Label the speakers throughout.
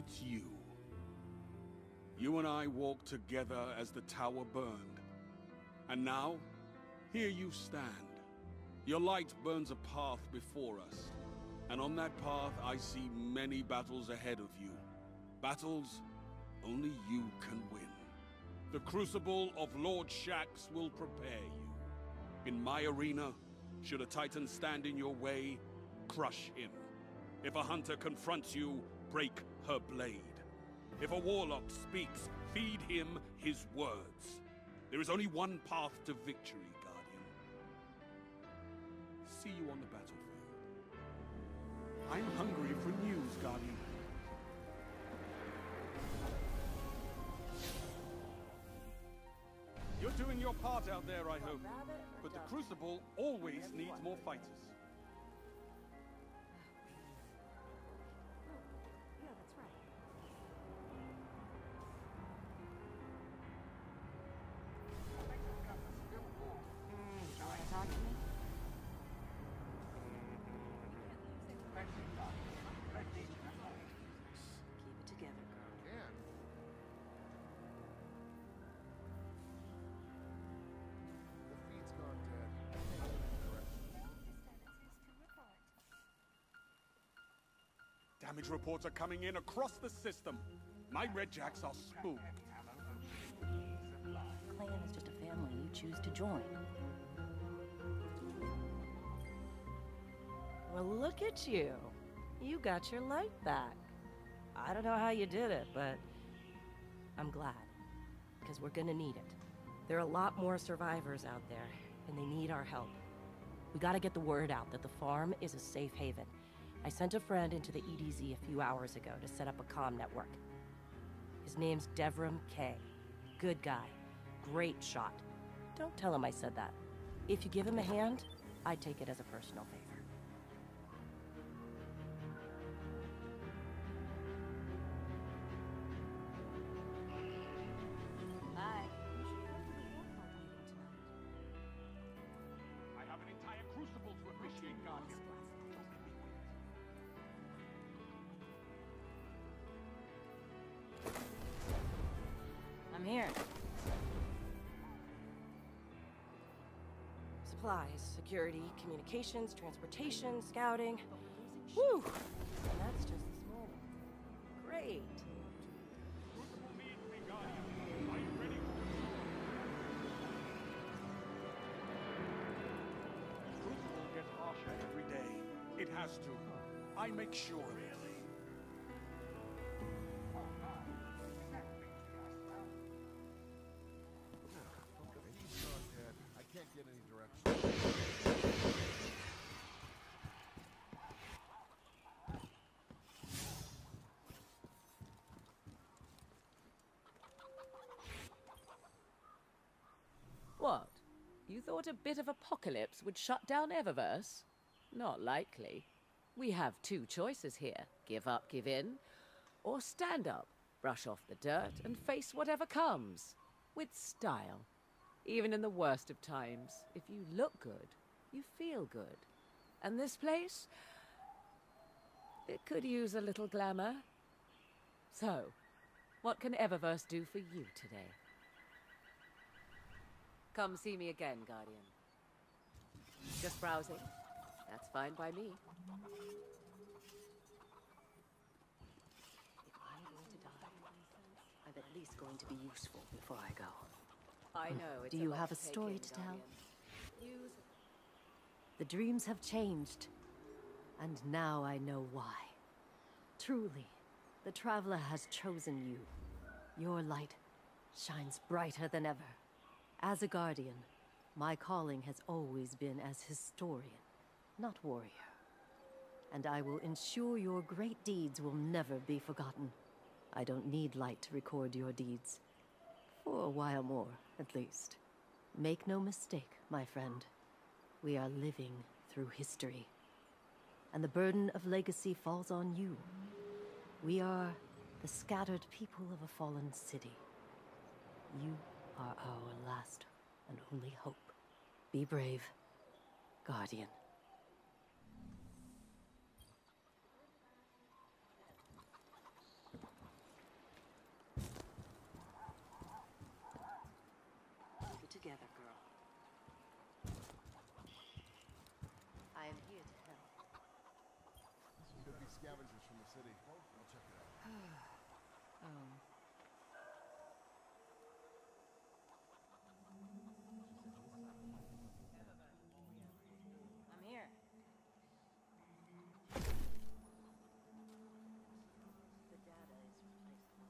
Speaker 1: It's you. You and I walked together as the tower burned. And now, here you stand. Your light burns a path before us. And on that path, I see many battles ahead of you. Battles only you can win. The crucible of Lord Shaxx will prepare you. In my arena, should a Titan stand in your way, crush him. If a hunter confronts you, break her blade. If a warlock speaks, feed him his words. There is only one path to victory, Guardian. See you on the battlefield. I'm hungry for news, Guardian. You're doing your part out there, I hope. But the Crucible always needs more fighters. Damage reports are coming in across the system. My Red Jacks are spooked.
Speaker 2: Clan is just a family you choose to join. Well, look at you. You got your light back. I don't know how you did it, but I'm glad. Because we're gonna need it. There are a lot more survivors out there, and they need our help. We gotta get the word out that the farm is a safe haven. I sent a friend into the EDZ a few hours ago to set up a comm network. His name's Devrim Kay. Good guy. Great shot. Don't tell him I said that. If you give him a hand, I take it as a personal favor. Supplies, security, communications, transportation, scouting. Whew! And that's just. Great.
Speaker 1: It has to. I make sure
Speaker 3: You thought a bit of apocalypse would shut down Eververse? Not likely. We have two choices here give up, give in, or stand up, brush off the dirt, and face whatever comes. With style. Even in the worst of times, if you look good, you feel good. And this place? It could use a little glamour. So, what can Eververse do for you today? Come see me again, Guardian. Just browsing? That's fine by me.
Speaker 2: If I'm going to die, I'm at least going to be useful before I go.
Speaker 3: I know. It's
Speaker 4: Do you have a story to tell?
Speaker 3: Use
Speaker 4: The dreams have changed, and now I know why. Truly, the Traveler has chosen you. Your light shines brighter than ever. As a guardian, my calling has always been as historian, not warrior. And I will ensure your great deeds will never be forgotten. I don't need light to record your deeds. For a while more, at least. Make no mistake, my friend. We are living through history. And the burden of legacy falls on you. We are the scattered people of a fallen city. You are our last and only hope. Be brave, Guardian.
Speaker 2: together, girl.
Speaker 4: I am here to help.
Speaker 5: Could be scavengers from the city. I'll check it out.
Speaker 2: Um. I'm here.
Speaker 4: The data is replaceable.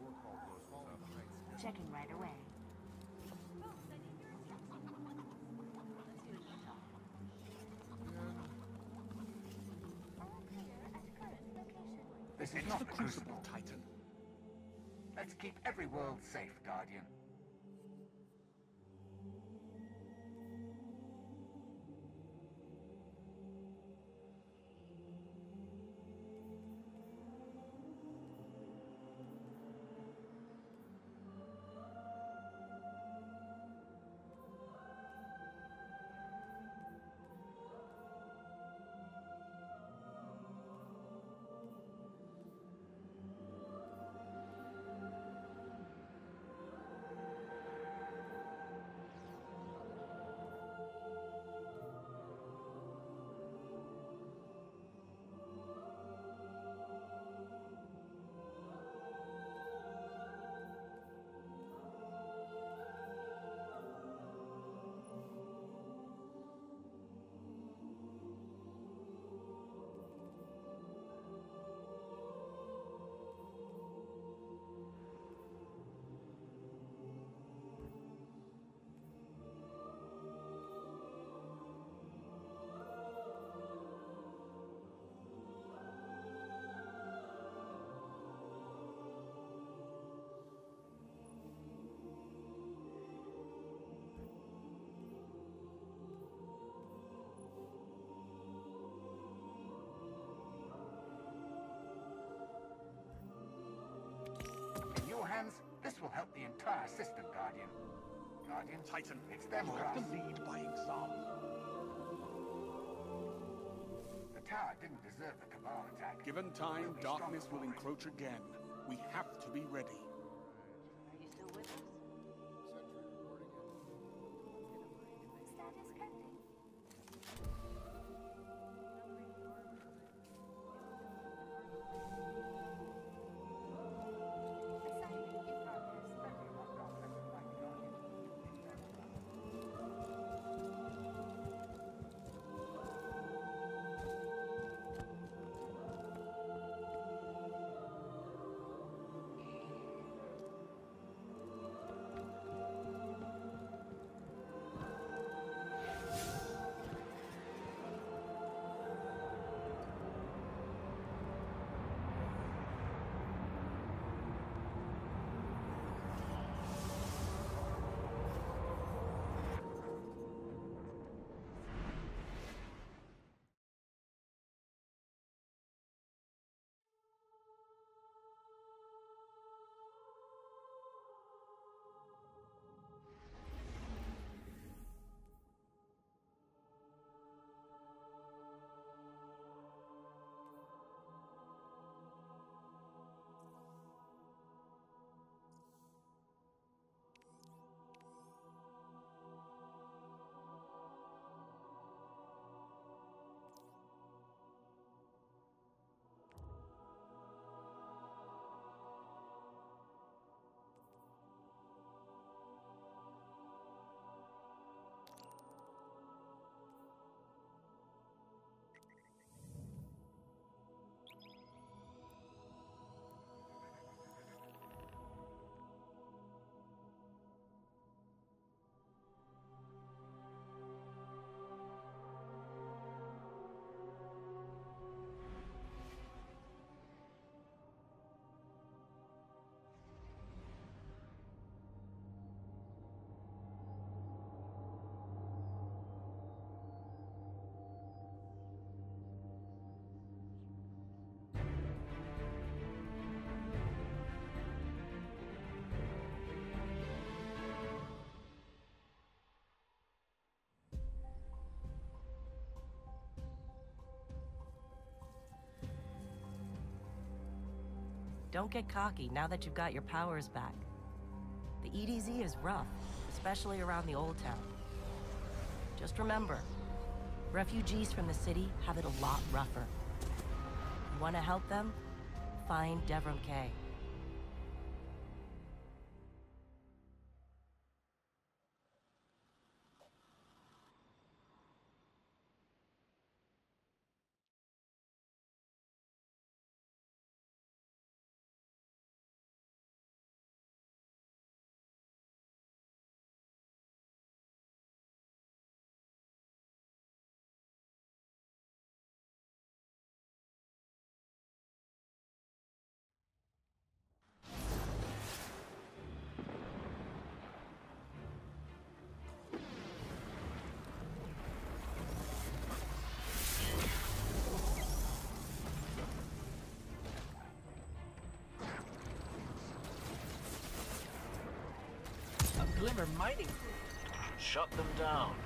Speaker 5: War call goes falling behind schedule.
Speaker 6: Checking right away.
Speaker 7: This is not the Crucible, Titan. Let's keep every world safe, Guardian. Will help the entire system, Guardian. Guardian,
Speaker 1: Titan,
Speaker 7: it's them or
Speaker 1: have
Speaker 7: us.
Speaker 1: to lead by example.
Speaker 7: The tower didn't deserve the Cabal attack.
Speaker 1: Given time,
Speaker 7: We'll
Speaker 1: darkness will encroach again. We have to be ready.
Speaker 2: Don't get cocky now that you've got your powers back. The EDZ is rough, especially around the Old Town. Just remember, refugees from the city have it a lot rougher. You want to help them? Find Devrim Kay.
Speaker 8: A mining.
Speaker 9: Shut them down.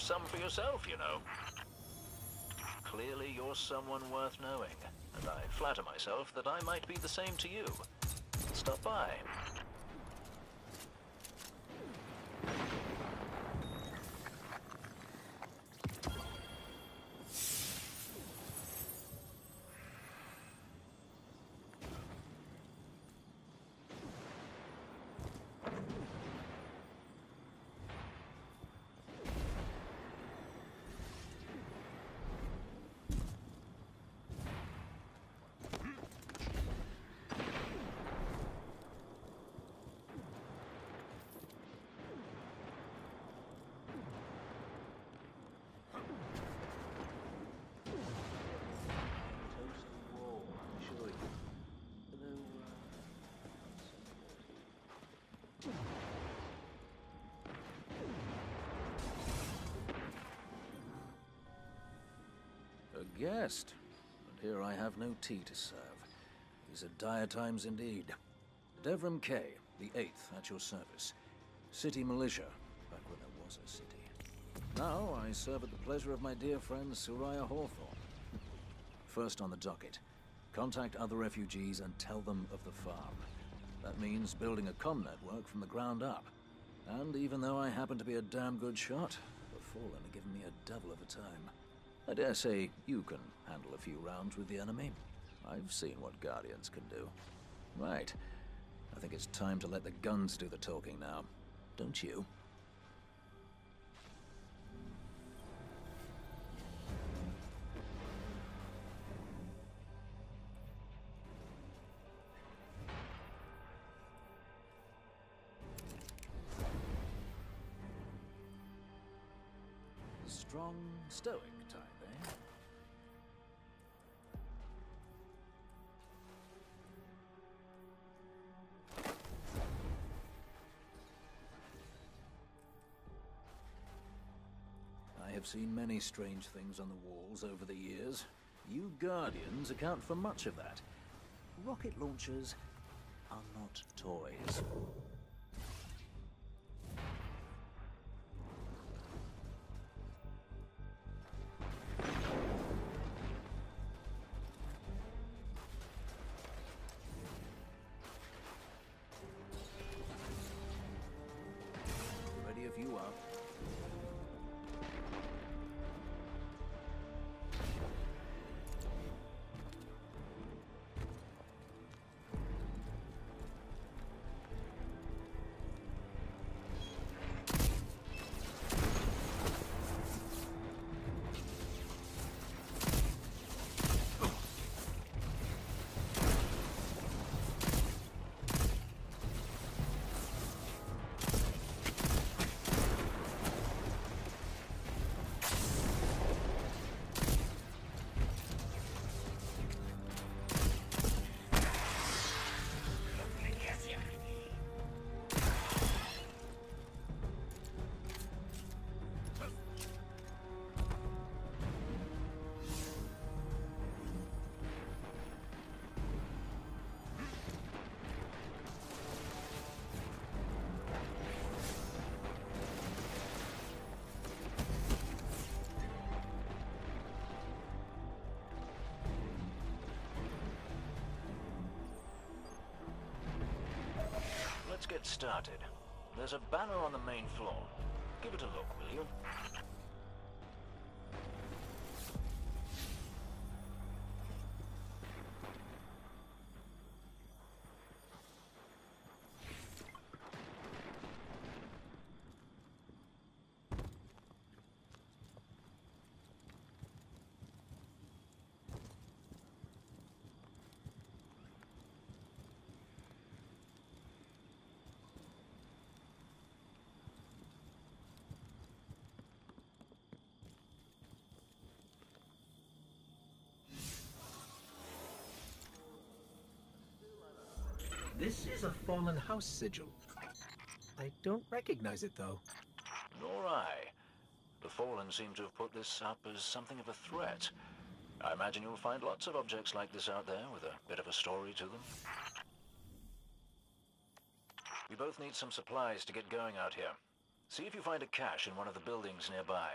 Speaker 9: Some for yourself, you know. Clearly, you're someone worth knowing, and I flatter myself that I might be the same to you. Stop by.
Speaker 10: A guest. And here I have no tea to serve. These are dire times indeed. Devrim Kay, the Eighth, at your service. City militia, back when there was a city. Now I serve at the pleasure of my dear friend Suraya Hawthorne. First on the docket, contact other refugees and tell them of the farm. That means building a comm network from the ground up. And even though I happen to be a damn good shot, the Fallen are giving me a devil of a time. I dare say you can handle a few rounds with the enemy. I've seen what Guardians can do. Right. I think it's time to let the guns do the talking now. Don't you?
Speaker 11: Have seen many strange things on the walls over the years. You Guardians account for much of that. Rocket launchers are not toys.
Speaker 10: Let's get started. There's a banner on the main floor. Give it a look, will you?
Speaker 9: This is a fallen house sigil. I don't recognize it, though.
Speaker 10: Nor I. The Fallen seem to have put this up as something of a threat. I imagine you'll find lots of objects like this out there with a bit of a story to them. We both need some supplies to get going out here. See if you find a cache in one of the buildings nearby.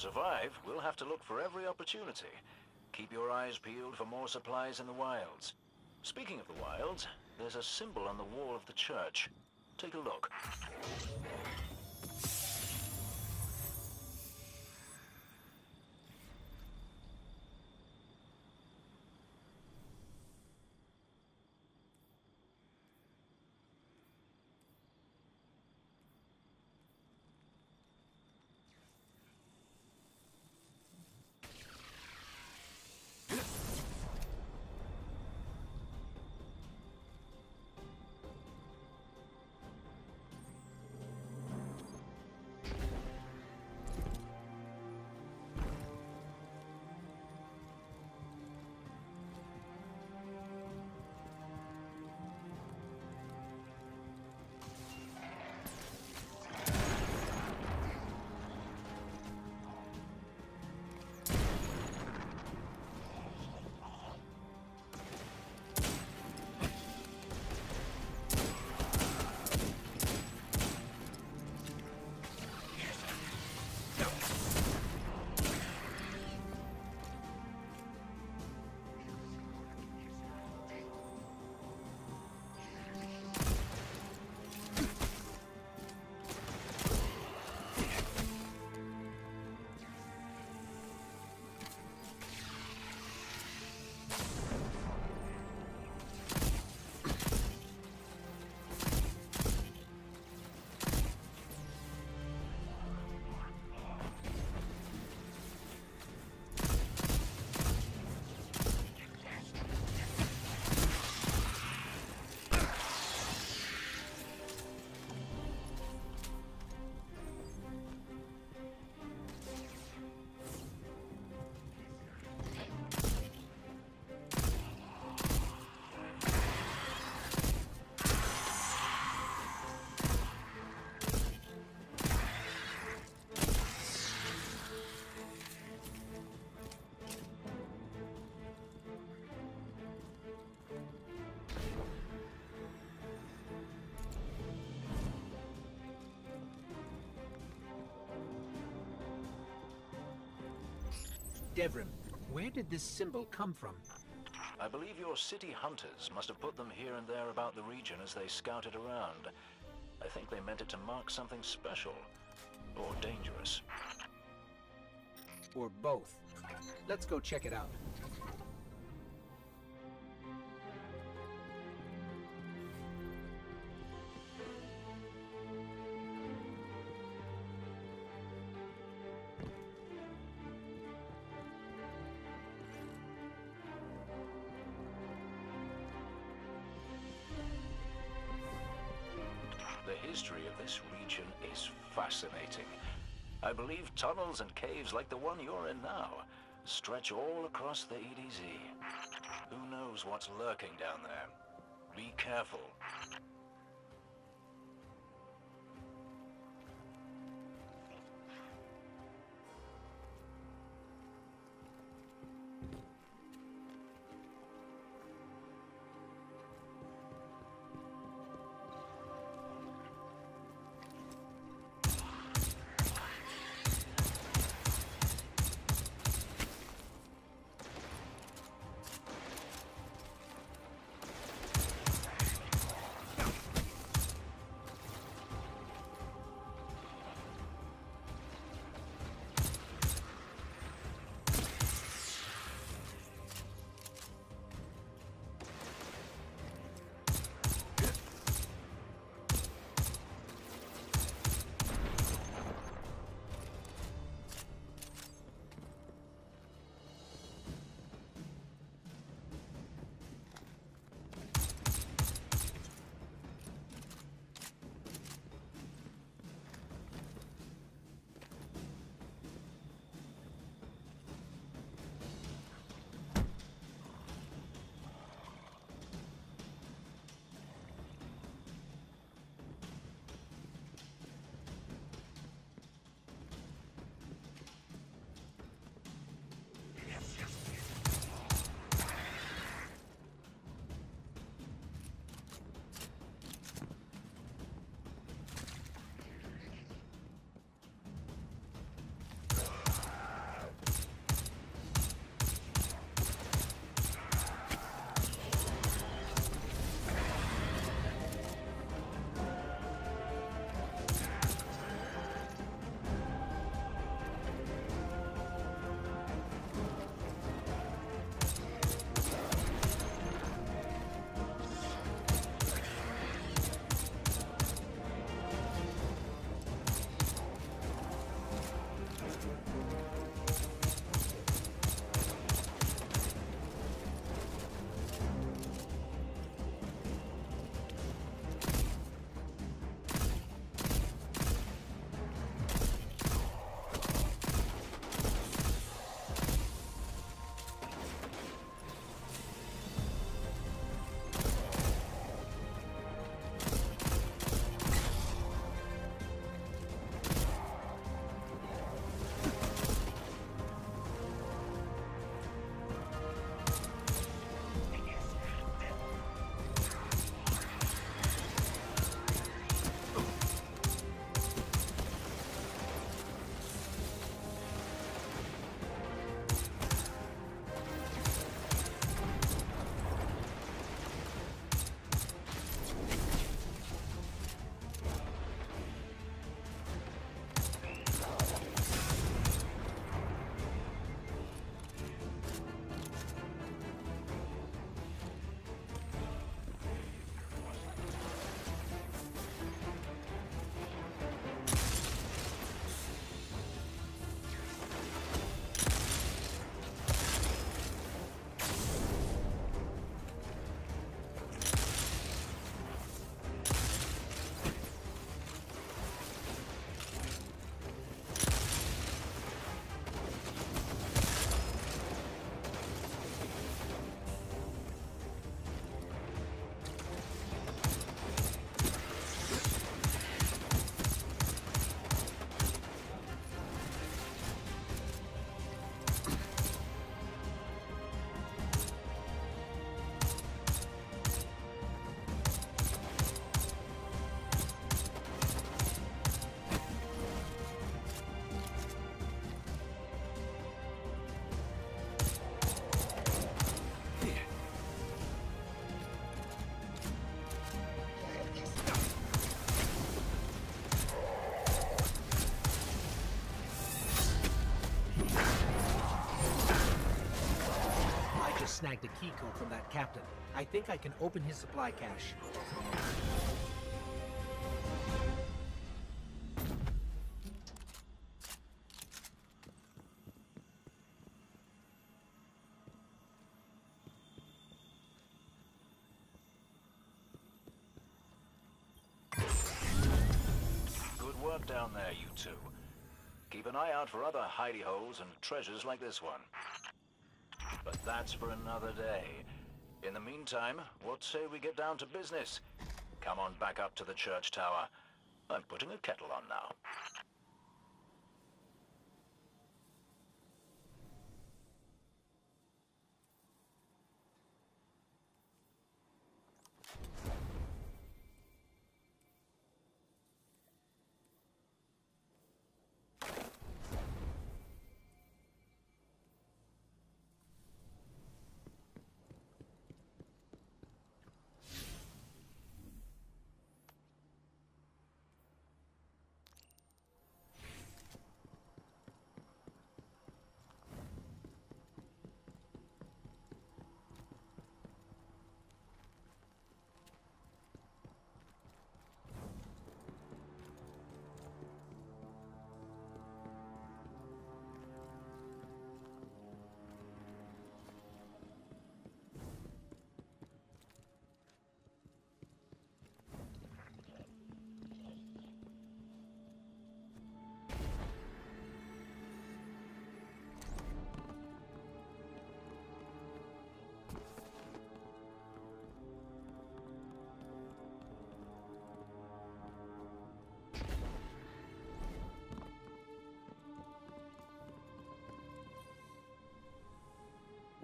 Speaker 10: Survive, we'll have to look for every opportunity. Keep your eyes peeled for more supplies in the wilds. Speaking of the wilds, there's a symbol on the wall of the church. Take a look.
Speaker 9: Devrim, where did this symbol come from?
Speaker 10: I believe your city hunters must have put them here and there about the region as they scouted around. I think they meant it to mark something special. Or dangerous.
Speaker 9: Or both. Let's go check it out.
Speaker 10: Like the one you're in now stretch all across the EDZ. Who knows what's lurking down there? Be careful.
Speaker 9: Snagged a key code from that captain. I think I can open his supply cache.
Speaker 12: Good work down there, you two. Keep an eye out for other hidey holes and treasures like this one. That's for another day. In the meantime, what say we get down to business? Come on back up to the church tower. I'm putting a kettle on now.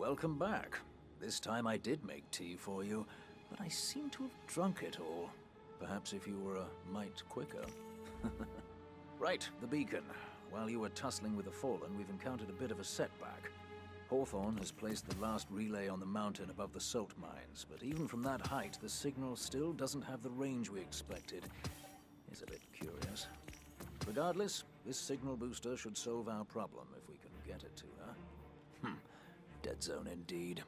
Speaker 10: Welcome back. This time I did make tea for you, but I seem to have drunk it all. Perhaps if you were a mite quicker. right, the beacon. While you were tussling with the Fallen, we've encountered a bit of a setback. Hawthorne has placed the last relay on the mountain above the salt mines, but even from that height, the signal still doesn't have the range we expected. It's a bit curious. Regardless, this signal booster should solve our problem if we can get it to her. Dead zone indeed.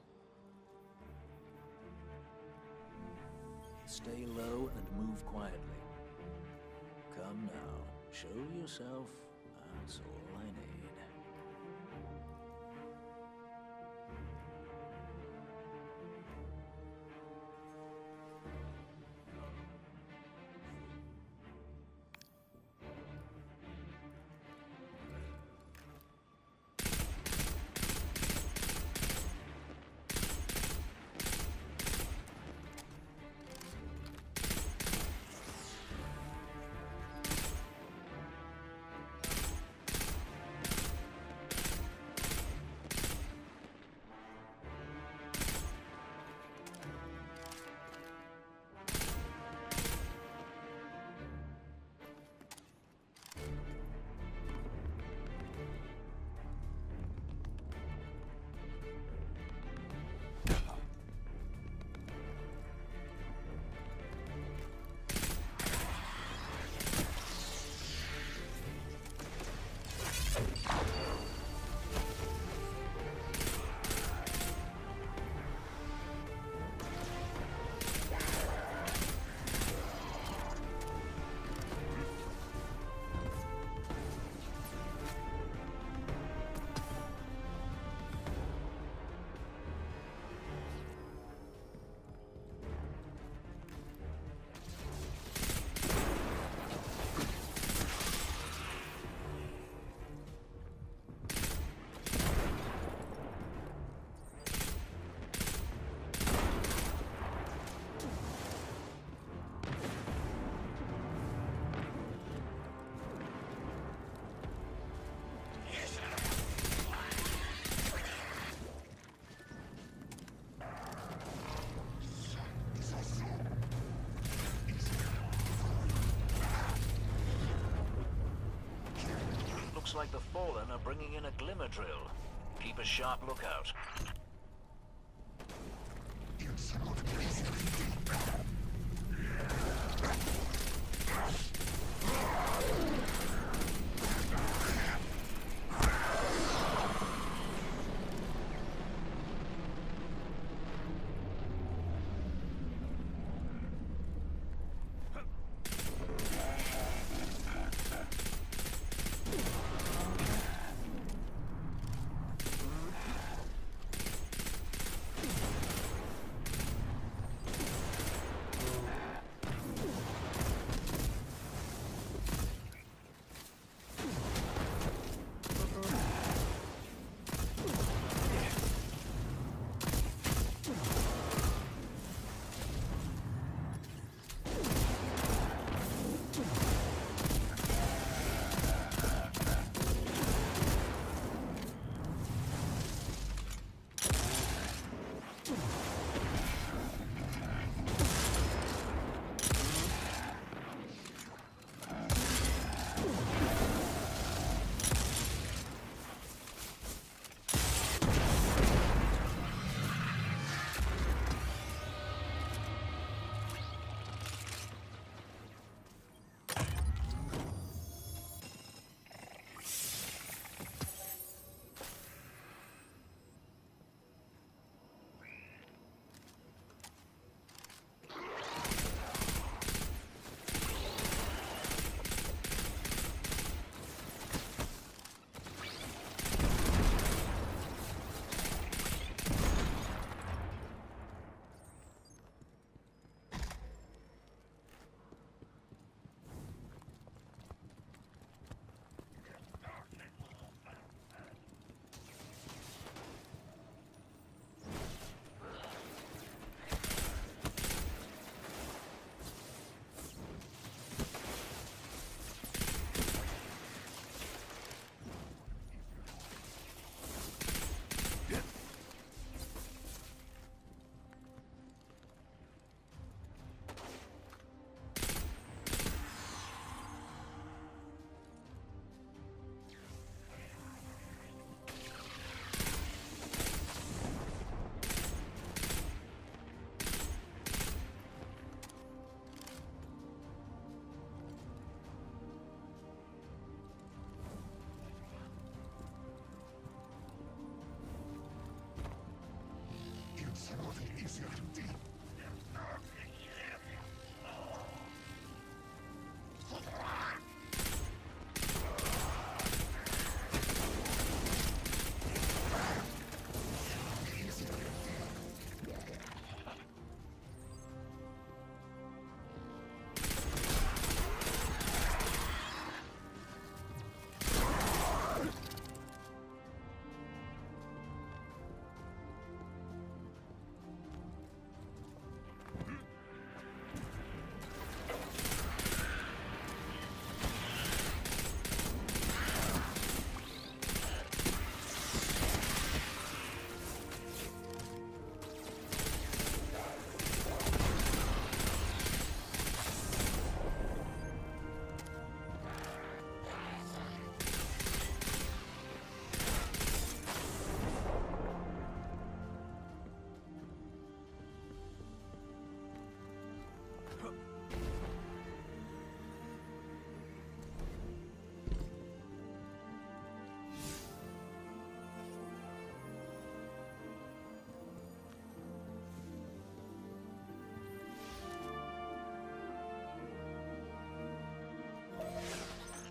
Speaker 10: Stay low and move quietly. Come now, show yourself. That's all
Speaker 12: like the Fallen are bringing in a glimmer drill. Keep a sharp lookout.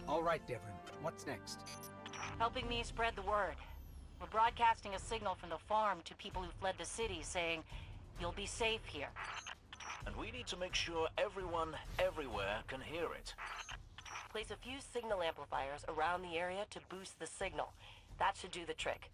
Speaker 9: All right, Devrim. What's next?
Speaker 13: Helping me spread the word. We're broadcasting a signal from the farm to people who fled the city saying, you'll be safe here.
Speaker 10: And we need to make sure everyone, everywhere, can hear it.
Speaker 2: Place a few signal amplifiers around the area to boost the signal. That should do the trick.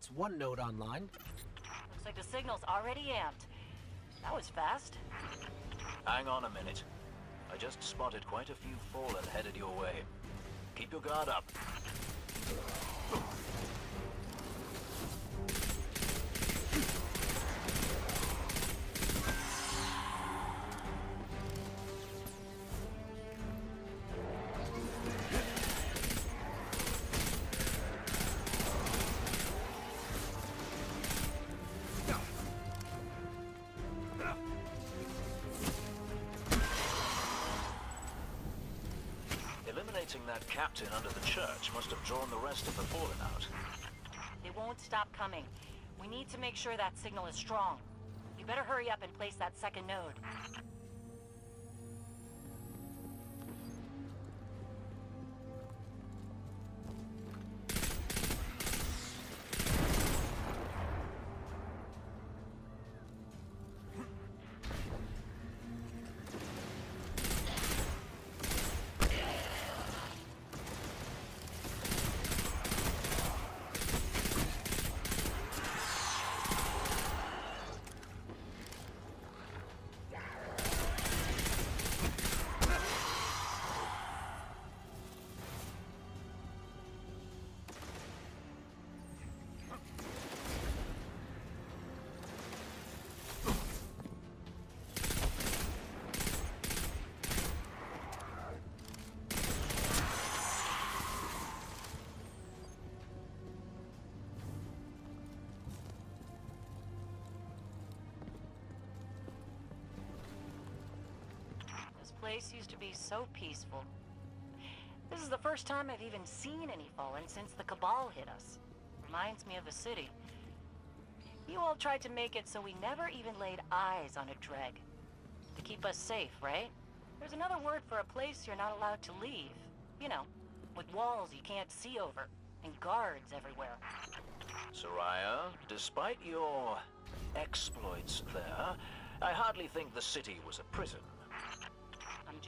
Speaker 9: That's one node online.
Speaker 13: Looks like the signal's already amped. That was fast.
Speaker 10: Hang on a minute. I just spotted quite a few fallen headed your way. Keep your guard up. Captain under the church must have drawn the rest of the fallen out.
Speaker 13: They won't stop coming. We need to make sure that signal is strong. You better hurry up and place that second node. Place used to be so peaceful. This is the first time I've even seen any fallen since the Cabal hit us. Reminds me of a city. You all tried to make it so we never even laid eyes on a dreg. To keep us safe, right? There's another word for a place you're not allowed to leave. You know, with walls you can't see over, and guards everywhere.
Speaker 10: Suraya, despite your exploits there, I hardly think the city was a prison.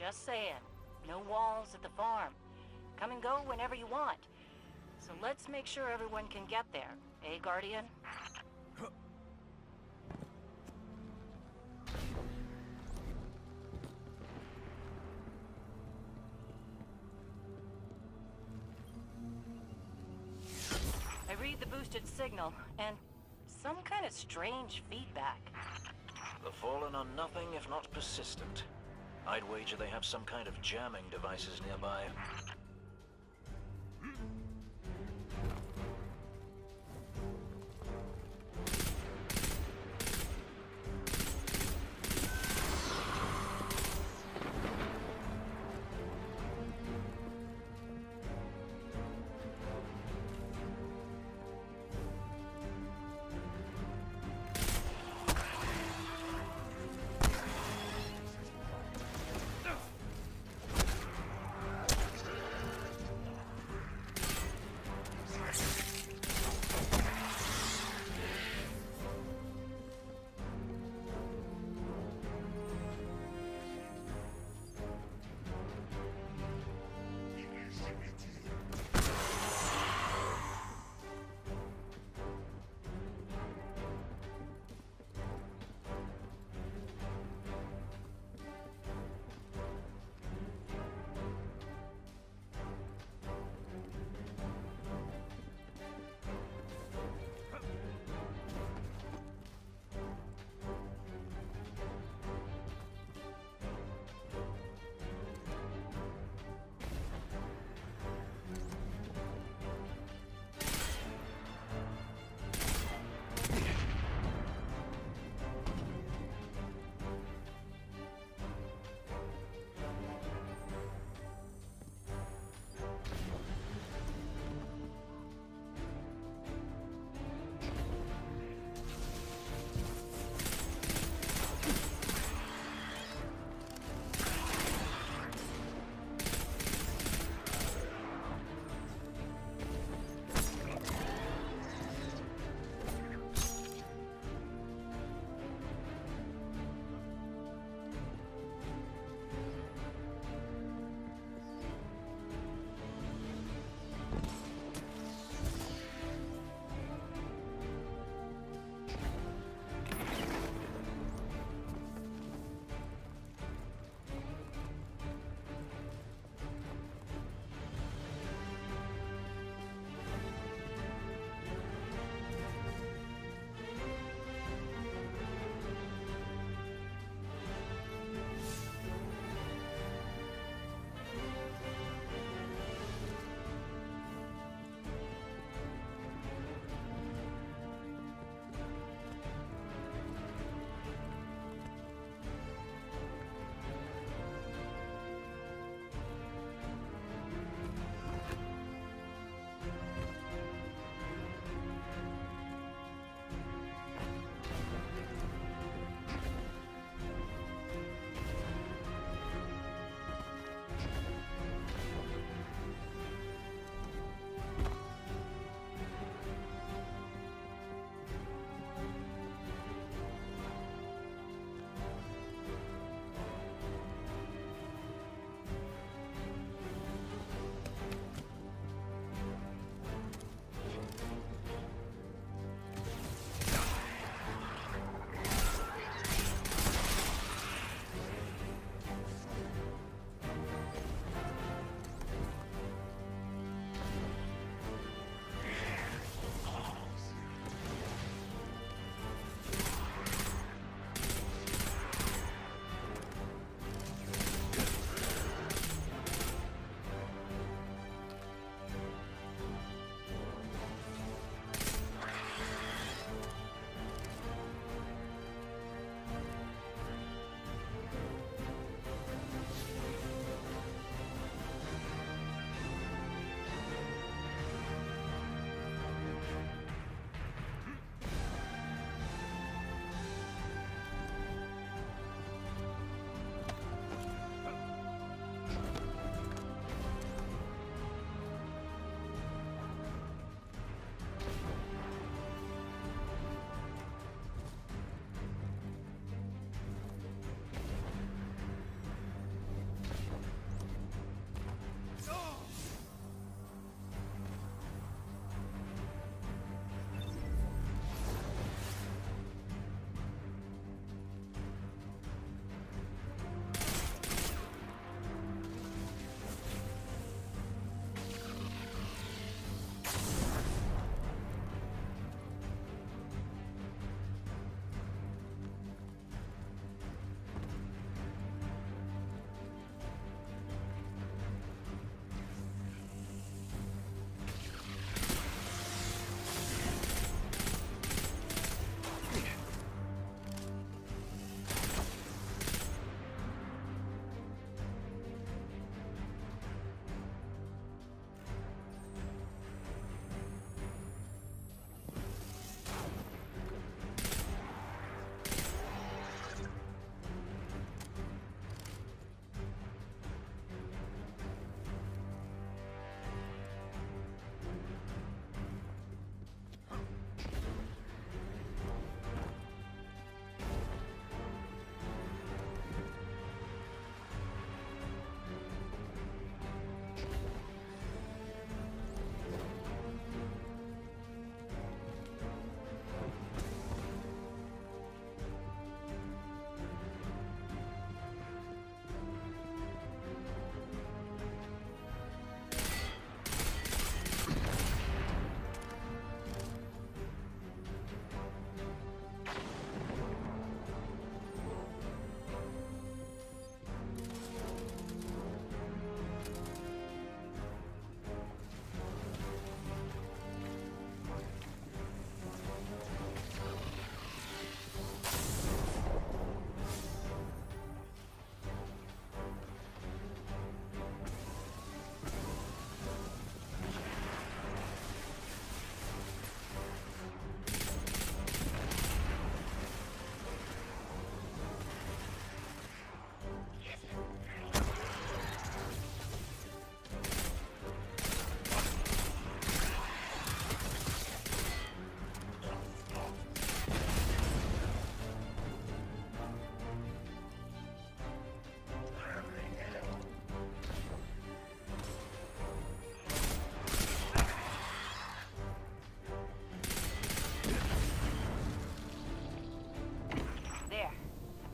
Speaker 13: Just saying, no walls at the farm. Come and go whenever you want. So let's make sure everyone can get there, eh, Guardian? I read the boosted signal, and some kind of strange feedback.
Speaker 10: The Fallen are nothing if not persistent. I'd wager they have some kind of jamming devices nearby.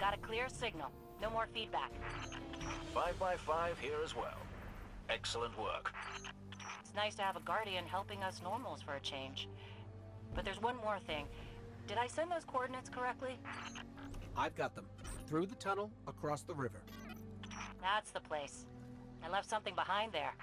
Speaker 13: Got a clear signal. No more feedback.
Speaker 10: Five by five here as well. Excellent work.
Speaker 13: It's nice to have a guardian helping us normals for a change. But there's one more thing. Did I send those coordinates correctly?
Speaker 9: I've got them. Through the tunnel, across the river.
Speaker 13: That's the place. I left something behind there.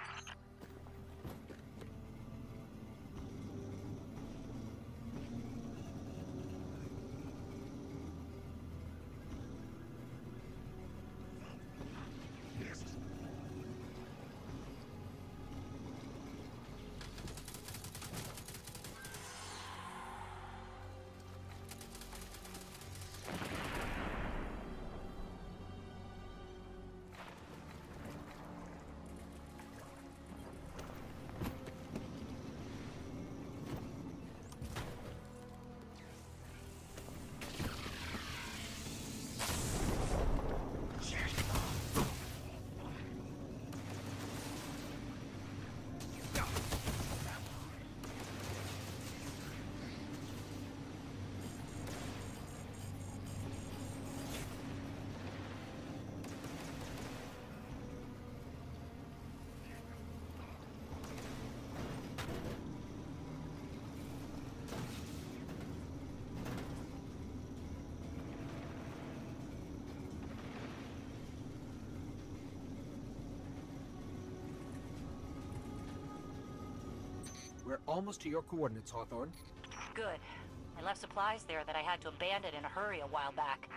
Speaker 9: We're almost to your coordinates, Hawthorne.
Speaker 13: Good. I left supplies there that I had to abandon in a hurry a while back.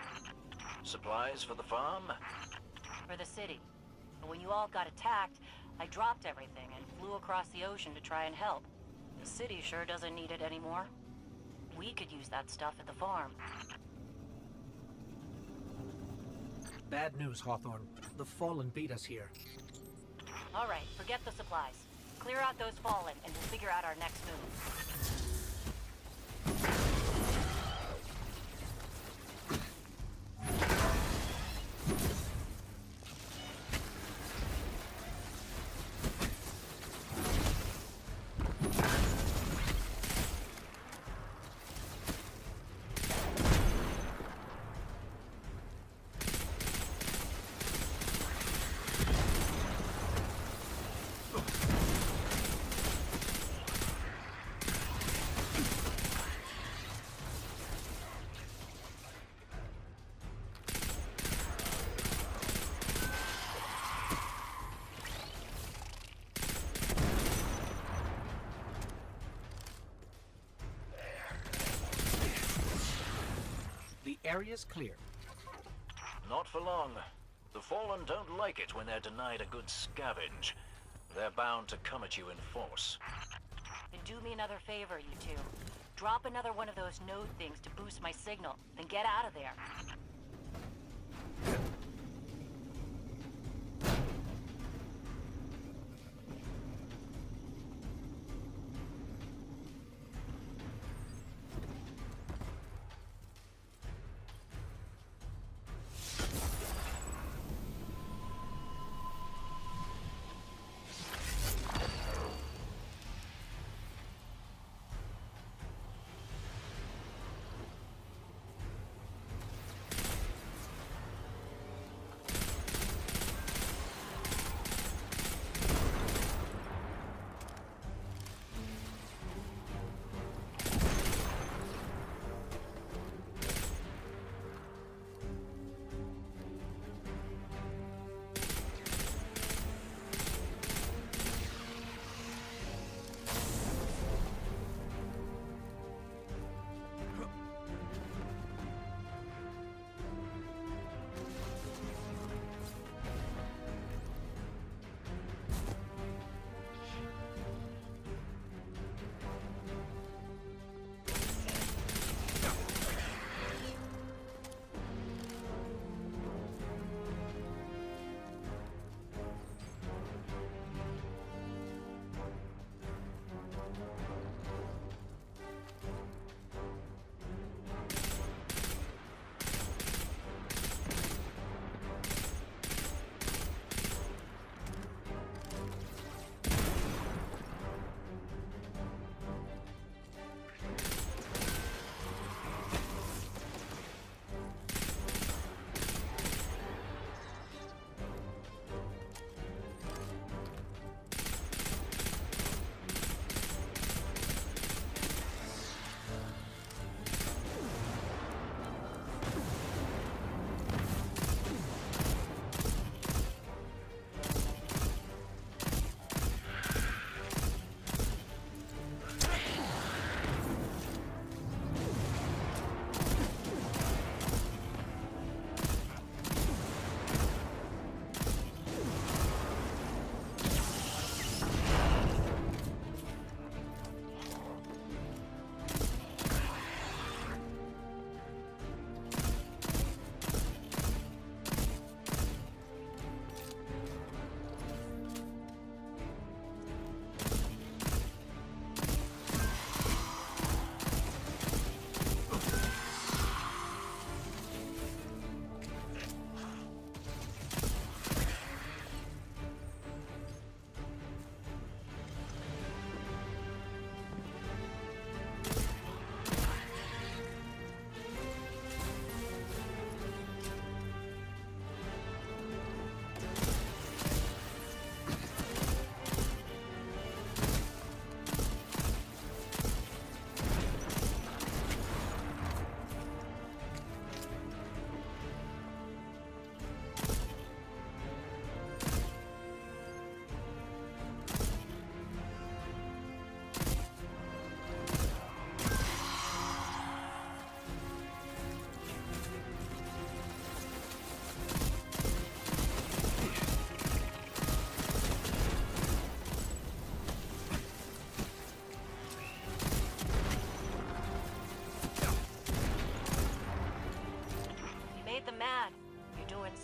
Speaker 10: Supplies for the farm?
Speaker 13: For the city. And when you all got attacked, I dropped everything and flew across the ocean to try and help. The city sure doesn't need it anymore. We could use that stuff at the farm.
Speaker 9: Bad news, Hawthorne. The Fallen beat us here.
Speaker 13: All right, forget the supplies. Clear out those fallen, and we'll figure out our next move.
Speaker 9: The area's clear.
Speaker 10: Not for long. The Fallen don't like it when they're denied a good scavenge. They're bound to come at you in force.
Speaker 13: Then do me another favor, you two. Drop another one of those node things to boost my signal, then get out of there.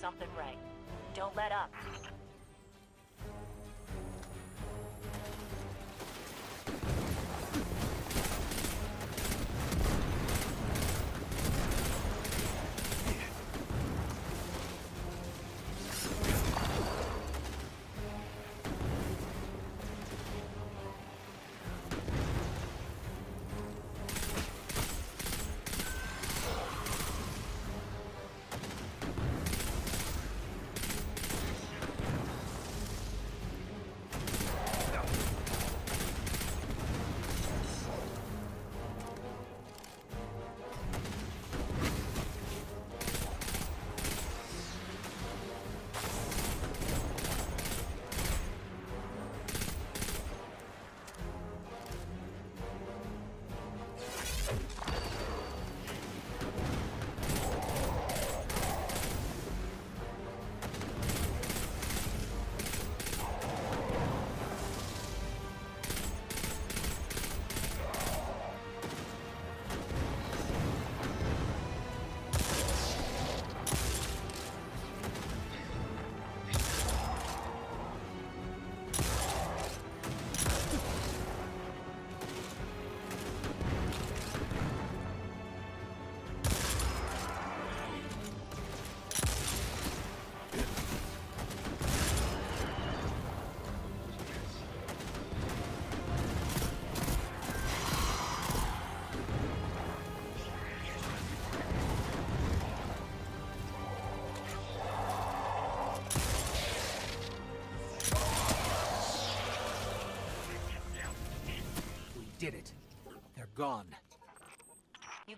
Speaker 13: Something right. Don't let up.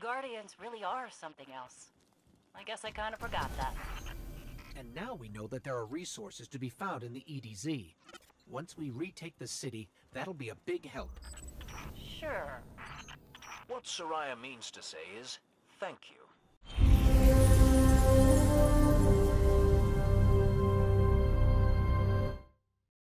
Speaker 13: Guardians really are something else. I guess I kind of forgot that.
Speaker 9: And now we know that there are resources to be found in the EDZ. Once we retake the city, that'll be a big help.
Speaker 13: Sure.
Speaker 10: What Suraya means to say is, thank you.